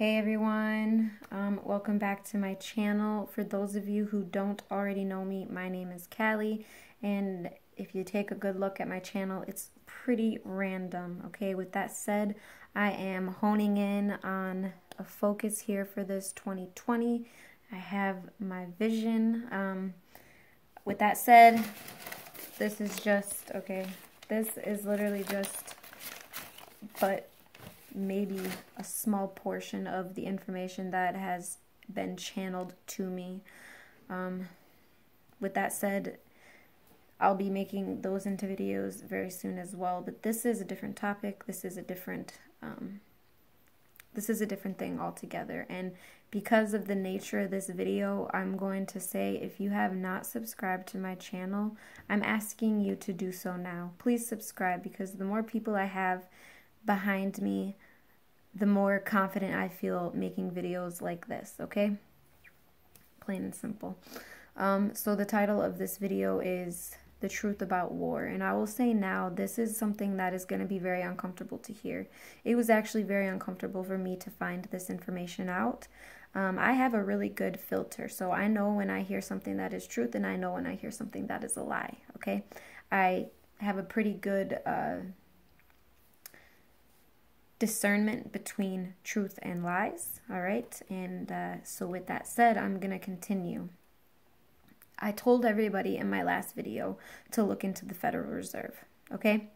Hey everyone, um, welcome back to my channel. For those of you who don't already know me, my name is Kali, and if you take a good look at my channel, it's pretty random. Okay, with that said, I am honing in on a focus here for this 2020. I have my vision. Um, with that said, this is just, okay, this is literally just, but maybe a small portion of the information that has been channeled to me. Um, with that said, I'll be making those into videos very soon as well. But this is a different topic. This is a different um, this is a different thing altogether. And because of the nature of this video, I'm going to say if you have not subscribed to my channel, I'm asking you to do so now. Please subscribe because the more people I have behind me, the more confident I feel making videos like this, okay? Plain and simple. Um, so the title of this video is The Truth About War. And I will say now, this is something that is going to be very uncomfortable to hear. It was actually very uncomfortable for me to find this information out. Um, I have a really good filter, so I know when I hear something that is truth and I know when I hear something that is a lie, okay? I have a pretty good... Uh, discernment between truth and lies. All right. And uh, so, with that said, I'm going to continue. I told everybody in my last video to look into the Federal Reserve. Okay.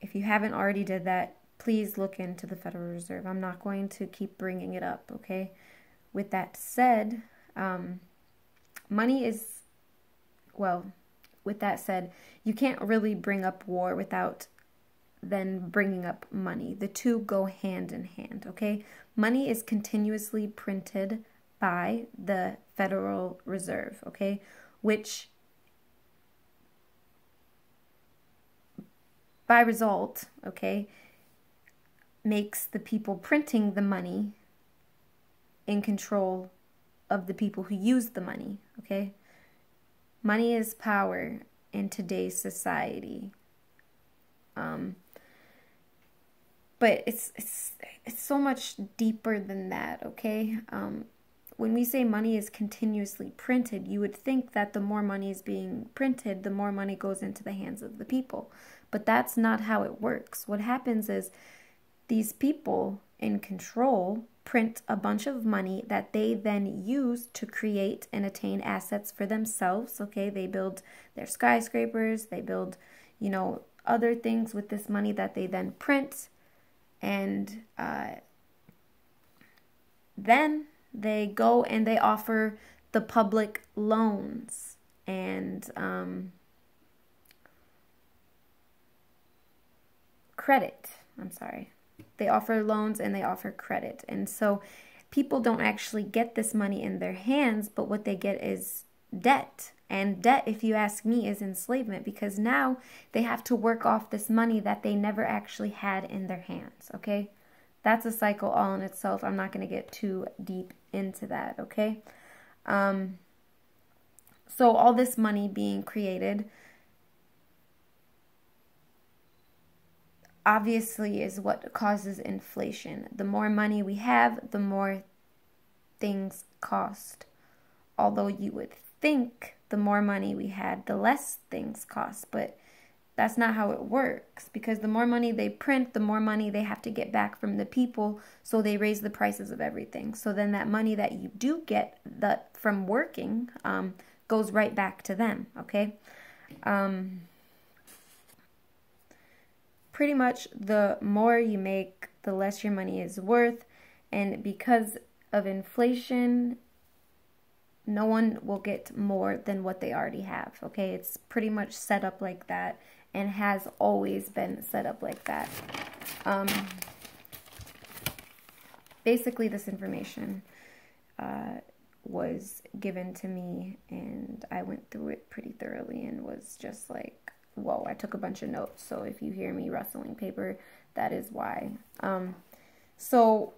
If you haven't already did that, please look into the Federal Reserve. I'm not going to keep bringing it up. Okay. With that said, um, money is, well, with that said, you can't really bring up war without than bringing up money. The two go hand in hand, okay? Money is continuously printed by the Federal Reserve, okay? Which by result, okay, makes the people printing the money in control of the people who use the money, okay? Money is power in today's society. Um, but it's it's it's so much deeper than that okay? Um, when we say money is continuously printed you would think that the more money is being printed the more money goes into the hands of the people. But that's not how it works. What happens is these people in control print a bunch of money that they then use to create and attain assets for themselves okay? They build their skyscrapers they build you know other things with this money that they then print and uh, then they go and they offer the public loans and um, credit. I'm sorry. They offer loans and they offer credit. And so people don't actually get this money in their hands, but what they get is debt. And debt, if you ask me, is enslavement because now they have to work off this money that they never actually had in their hands, okay? That's a cycle all in itself. I'm not going to get too deep into that, okay? Um, so, all this money being created obviously is what causes inflation. The more money we have, the more things cost. Although you would think the more money we had, the less things cost. But that's not how it works because the more money they print, the more money they have to get back from the people. So they raise the prices of everything. So then that money that you do get that from working um, goes right back to them. Okay. Um, pretty much the more you make, the less your money is worth. And because of inflation no one will get more than what they already have. Okay, it's pretty much set up like that and has always been set up like that. Um, basically, this information uh, was given to me, and I went through it pretty thoroughly and was just like, whoa, I took a bunch of notes. So if you hear me rustling paper, that is why. Um, so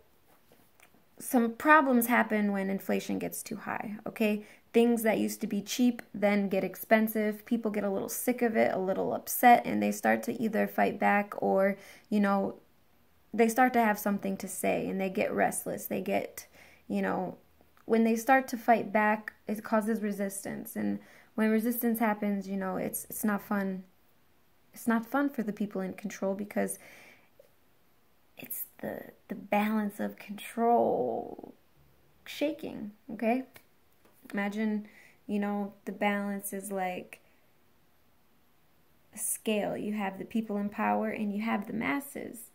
some problems happen when inflation gets too high, okay? Things that used to be cheap then get expensive. People get a little sick of it, a little upset, and they start to either fight back or, you know, they start to have something to say and they get restless. They get, you know, when they start to fight back, it causes resistance. And when resistance happens, you know, it's it's not fun. It's not fun for the people in control because it's the the balance of control shaking, okay? Imagine, you know, the balance is like a scale. You have the people in power and you have the masses.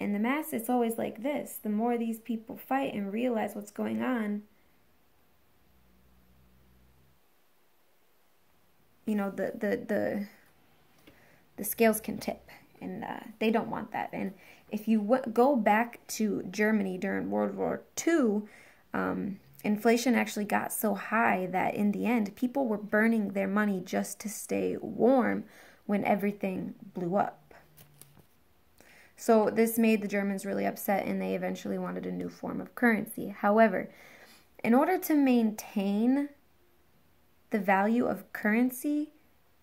And the mass, it's always like this. The more these people fight and realize what's going on, you know, the the the the scales can tip, and uh, they don't want that. And if you go back to Germany during World War II, um, inflation actually got so high that in the end, people were burning their money just to stay warm when everything blew up. So this made the Germans really upset and they eventually wanted a new form of currency. However, in order to maintain the value of currency,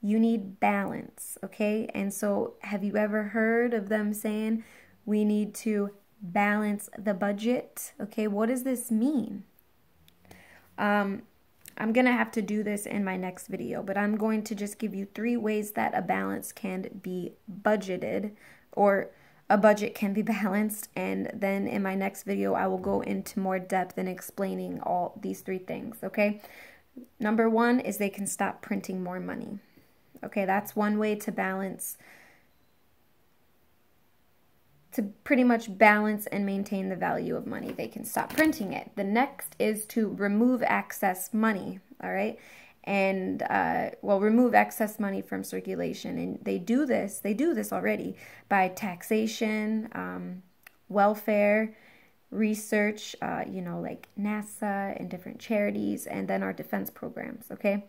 you need balance, okay? And so have you ever heard of them saying we need to balance the budget? Okay, what does this mean? Um, I'm going to have to do this in my next video, but I'm going to just give you three ways that a balance can be budgeted or a budget can be balanced. And then in my next video, I will go into more depth in explaining all these three things, okay? Number one is they can stop printing more money. Okay, that's one way to balance, to pretty much balance and maintain the value of money. They can stop printing it. The next is to remove excess money, all right? and uh, well remove excess money from circulation and they do this they do this already by taxation um, welfare research uh, you know like nasa and different charities and then our defense programs okay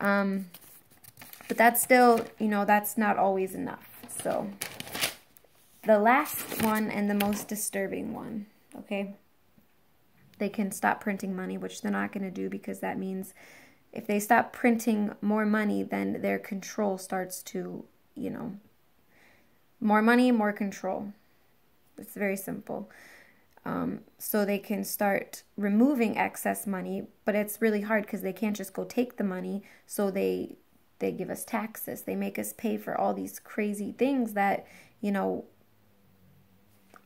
um, but that's still you know that's not always enough so the last one and the most disturbing one okay they can stop printing money which they're not going to do because that means if they stop printing more money, then their control starts to, you know, more money, more control. It's very simple. Um, so they can start removing excess money, but it's really hard because they can't just go take the money. So they they give us taxes. They make us pay for all these crazy things that you know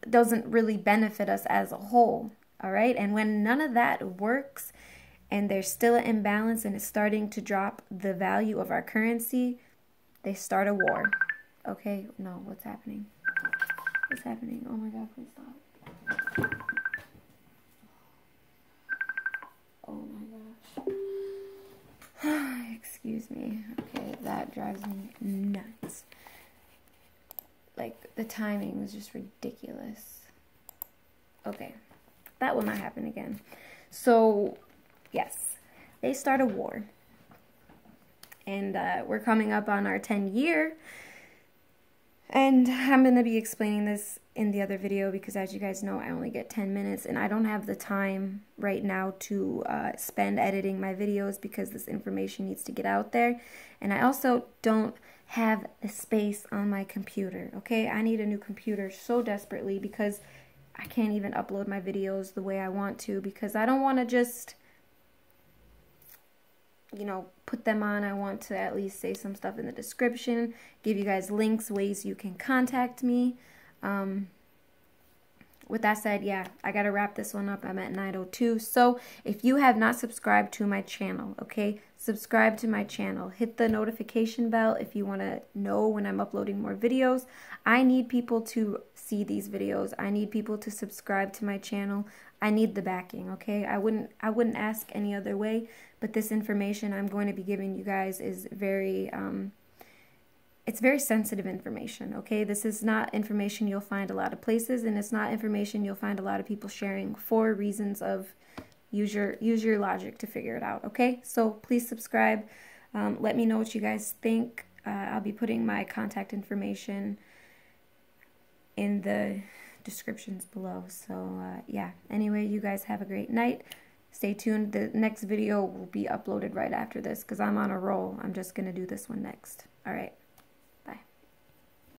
doesn't really benefit us as a whole. All right, and when none of that works, and there's still an imbalance and it's starting to drop the value of our currency, they start a war. Okay, no, what's happening? What's happening? Oh my god, please stop. Oh my gosh. Excuse me. Okay, drives me nuts. Like, the timing was just ridiculous. Okay, that will not happen again. So, Yes, they start a war. And uh, we're coming up on our 10 year. And I'm going to be explaining this in the other video because as you guys know, I only get 10 minutes and I don't have the time right now to uh, spend editing my videos because this information needs to get out there. And I also don't have the space on my computer, okay? I need a new computer so desperately because I can't even upload my videos the way I want to because I don't want to just you know, put them on. I want to at least say some stuff in the description, give you guys links, ways you can contact me. Um, with that said, yeah, I got to wrap this one up. I'm at 902. So if you have not subscribed to my channel, okay, subscribe to my channel. Hit the notification bell if you want to know when I'm uploading more videos. I need people to see these videos. I need people to subscribe to my channel. I need the backing, okay? I wouldn't I wouldn't ask any other way, but this information I'm going to be giving you guys is very um it's very sensitive information, okay? This is not information you'll find a lot of places and it's not information you'll find a lot of people sharing for reasons of use your use your logic to figure it out, okay? So please subscribe. Um, let me know what you guys think. Uh, I'll be putting my contact information in the descriptions below. So uh, yeah, anyway, you guys have a great night. Stay tuned. The next video will be uploaded right after this because I'm on a roll. I'm just going to do this one next. All right.